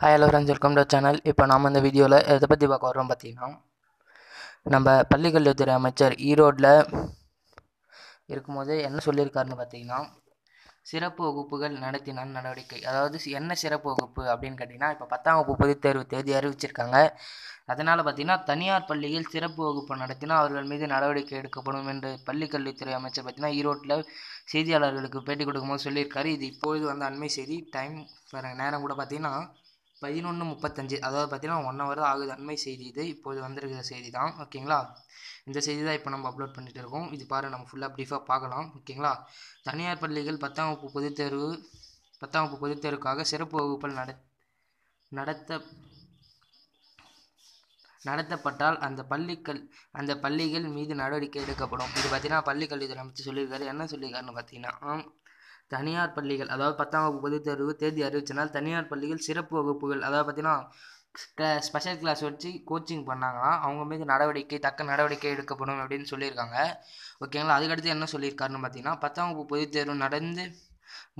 Hi hello friends welcome to channel இப்போ நாம் இந்த வீடியோவில் எதை பற்றி பார்க்க வரோம் பார்த்தீங்கன்னா நம்ம பள்ளிக்கல்வித்துறை அமைச்சர் ஈரோட்டில் இருக்கும்போது என்ன சொல்லியிருக்காருன்னு பார்த்தீங்கன்னா சிறப்பு வகுப்புகள் நடத்தினால் நடவடிக்கை. அதாவது என்ன சிறப்பு வகுப்பு அப்படின்னு கேட்டிங்கன்னா இப்போ பத்தாம் வகுப்பு பொதுத் தேர்வு தேதி அறிவிச்சிருக்காங்க. அதனால் பார்த்தீங்கன்னா தனியார் பள்ளியில் சிறப்பு வகுப்பு நடத்தினால் அவர்கள் மீது நடவடிக்கை எடுக்கப்படும் என்று பள்ளிக்கல்வித்துறை அமைச்சர் பார்த்தீங்கன்னா ஈரோட்டில் செய்தியாளர்களுக்கு பேட்டி கொடுக்கும்போது சொல்லியிருக்காரு. இது இப்பொழுது வந்த அண்மை செய்தி. டைம் நேரம் கூட பார்த்தீங்கன்னா பதினொன்று முப்பத்தஞ்சு. அதாவது பார்த்தீங்கன்னா ஒன் ஹவர் தான் ஆகுது அண்மை செய்தி இது. இப்போது வந்திருக்கிற செய்தி தான் ஓகேங்களா? இந்த செய்தி தான் இப்போ நம்ம அப்லோட் பண்ணிட்டு இருக்கோம். இது பாரு நம்ம ஃபுல்லாக ப்ரீஃபாக பார்க்கலாம். ஓகேங்களா? தனியார் பள்ளிகள் பத்தாம் வகுப்பு பொதுத் தேர்வு பத்தாம் வகுப்பு பொதுத் தேர்வுக்காக சிறப்பு வகுப்புகள் நட நடத்த நடத்தப்பட்டால் அந்த பள்ளிக்கல் அந்த பள்ளிகள் மீது நடவடிக்கை எடுக்கப்படும். இது பார்த்தீங்கன்னா பள்ளிக்கல்வித்துறை அமைச்சு சொல்லியிருக்காரு. என்ன சொல்லியிருக்காருன்னு பார்த்தீங்கன்னா தனியார் பள்ளிகள் அதாவது பத்தாம் வகுப்பு பொதுத் தேர்வு தேதி அறிவிச்சனால் தனியார் பள்ளிகள் சிறப்பு வகுப்புகள் அதாவது பார்த்தீங்கன்னா ஸ்பெஷல் கிளாஸ் வச்சு கோச்சிங் பண்ணாங்கன்னா அவங்க மீது நடவடிக்கை தக்க நடவடிக்கை எடுக்கப்படும் அப்படின்னு சொல்லியிருக்காங்க. ஓகேங்களா? அதுக்கடுத்து என்ன சொல்லியிருக்காருன்னு பார்த்தீங்கன்னா பத்தாம் வகுப்பு பொதுத் தேர்வு நடந்து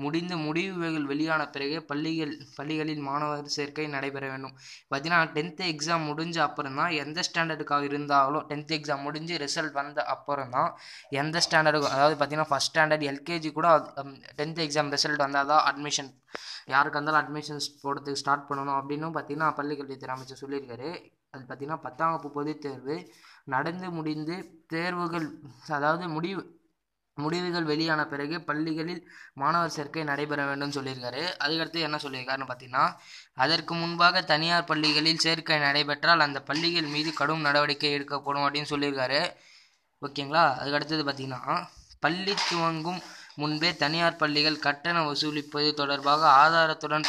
முடிந்து முடிவுகள் வெளியான பிறகு பள்ளிகள் பள்ளிகளில் மாணவர் சேர்க்கை நடைபெற வேண்டும். பார்த்தீங்கன்னா டென்த்து எக்ஸாம் முடிஞ்ச அப்புறம் தான் எந்த ஸ்டாண்டர்டுக்காக இருந்தாலும் டென்த் எக்ஸாம் முடிஞ்சு ரிசல்ட் வந்த அப்புறம் தான் எந்த ஸ்டாண்டர்டுக்கு அதாவது பார்த்தீங்கன்னா ஃபஸ்ட் ஸ்டாண்டர்ட் எல்கேஜி கூட டென்த் எக்ஸாம் ரிசல்ட் வந்தால் தான் அட்மிஷன் யாருக்கு இருந்தாலும் அட்மிஷன்ஸ் போடுறதுக்கு ஸ்டார்ட் பண்ணணும் அப்படின்னு பார்த்தீங்கன்னா பள்ளிக்கல்வித்துறை அமைச்சர் சொல்லியிருக்காரு. அது பார்த்தீங்கன்னா பத்தாம் வகுப்பு பொதுத் தேர்வு நடந்து முடிந்து தேர்வுகள் அதாவது முடிவு முடிவுகள் வெளியான பிறகு பள்ளிகளில் மாணவர் சேர்க்கை நடைபெற வேண்டும் சொல்லியிருக்காரு. அதுக்கடுத்து என்ன சொல்லியிருக்காருன்னு பார்த்தீங்கன்னா அதற்கு முன்பாக தனியார் பள்ளிகளில் சேர்க்கை நடைபெற்றால் அந்த பள்ளிகள் மீது கடும் நடவடிக்கை எடுக்கப்படும் அப்படின்னு சொல்லியிருக்காரு. ஓகேங்களா? அதுக்கடுத்தது பார்த்தீங்கன்னா பள்ளி துவங்கும் முன்பே தனியார் பள்ளிகள் கட்டணம் வசூலிப்பது தொடர்பாக ஆதாரத்துடன்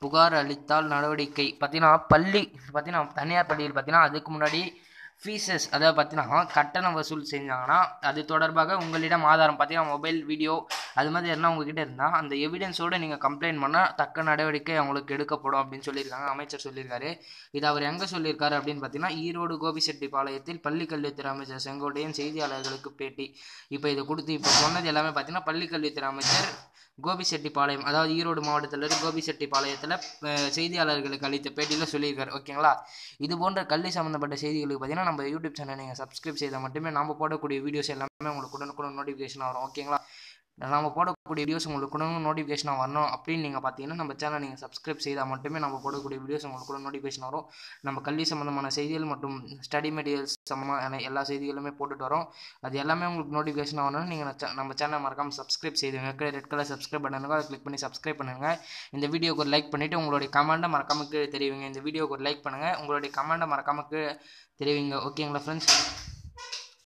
புகார் அளித்தால் நடவடிக்கை பார்த்தீங்கன்னா பள்ளி பார்த்தீங்கன்னா தனியார் பள்ளியில் பார்த்தீங்கன்னா அதுக்கு முன்னாடி ஃபீஸஸ் அதாவது பார்த்தீங்கன்னா கட்டணம் வசூல் செஞ்சாங்கன்னா அது தொடர்பாக உங்களிடம் ஆதாரம் பார்த்தீங்கன்னா மொபைல் வீடியோ அது மாதிரி எல்லாம் உங்ககிட்ட இருந்தால் அந்த எவிடன்ஸோடு நீங்கள் கம்ப்ளைண்ட் பண்ணால் தக்க நடவடிக்கை அவங்களுக்கு எடுக்கப்படும் அப்படின்னு சொல்லியிருக்காங்க அமைச்சர் சொல்லியிருக்காரு. இது அவர் எங்கே சொல்லியிருக்காரு அப்படின்னு பார்த்தீங்கன்னா ஈரோடு கோபிச்செட்டிப்பாளையத்தில் பாளையத்தில் கல்வித்துறை அமைச்சர் செங்கோட்டையன் செய்தியாளர்களுக்கு பேட்டி. இப்போ இதை கொடுத்து இப்போ சொன்னது எல்லாமே பார்த்தீங்கன்னா பள்ளிக்கல்வித்துறை அமைச்சர் கோபிசெட்டிப்பாளையம் அதாவது ஈரோடு மாவட்டத்தில் இருக்க கோபிசெட்டிப்பாளையத்தில் செய்தியாளர்களுக்கு அளித்த பேட்டியில் சொல்லியிருக்காரு. ஓகேங்களா இது போன்ற கல்வி சம்மந்தப்பட்ட செய்திகளுக்கு பார்த்தீங்கன்னா நம்ம யூடியூப் சேனல் நீங்கள் சப்ஸ்கிரைப் செய்தால் மட்டுமே நம்ம போடக்கூடிய வீடியோஸ் எல்லாமே உங்களுக்கு உடனுக்குடன் நோட்டிஃபிகேஷன் வரும். ஓகேங்களா நம்ம போடக்கூடிய வீடியோஸ் உங்களுக்கு கூட நோட்டிஃபிகேஷனாக வரணும். அப்படின்னு நீங்கள் பார்த்தீங்கன்னா நம்ம சேனல் நீங்கள் சப்ஸ்கிரைப் செய்தால் மட்டுமே நம்ம போடக்கூடிய வீடியோஸ் உங்களுக்கு கூட நோட்டிஃபிகேஷன் வரும். நம்ம கல்வி சம்மந்தமான செய்திகள் மற்றும் ஸ்டடி மெட்டீரியல்ஸ் சம்மந்தமான எல்லா செய்திகளுமே போட்டுட்டு வரோம். அது எல்லாமே உங்களுக்கு நோட்டிஃபிகேஷன் வரணும் நீங்கள் நம்ம சேனல் மறக்காமல் சப்ஸ்கிரைப் செய்துங்க. ரெட் கலர் சப்ஸ்கிரைப் பண்ணுங்க அதை கிளிக் பண்ணி சப்ஸ்கிரைப் பண்ணுங்கள் இந்த வீடியோக்கு ஒரு லைக் பண்ணிவிட்டு உங்களுடைய கமெண்ட்டை மறக்காமல் கீழே தெரிவிங்க. இந்த வீடியோக்கு ஒரு லைக் பண்ணுங்கள் உங்களுடைய கமெண்ட்டை மறக்காமல் கீழே தெரிவிங்க. ஓகேங்களா ஃப்ரெண்ட்ஸ்